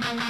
Oh,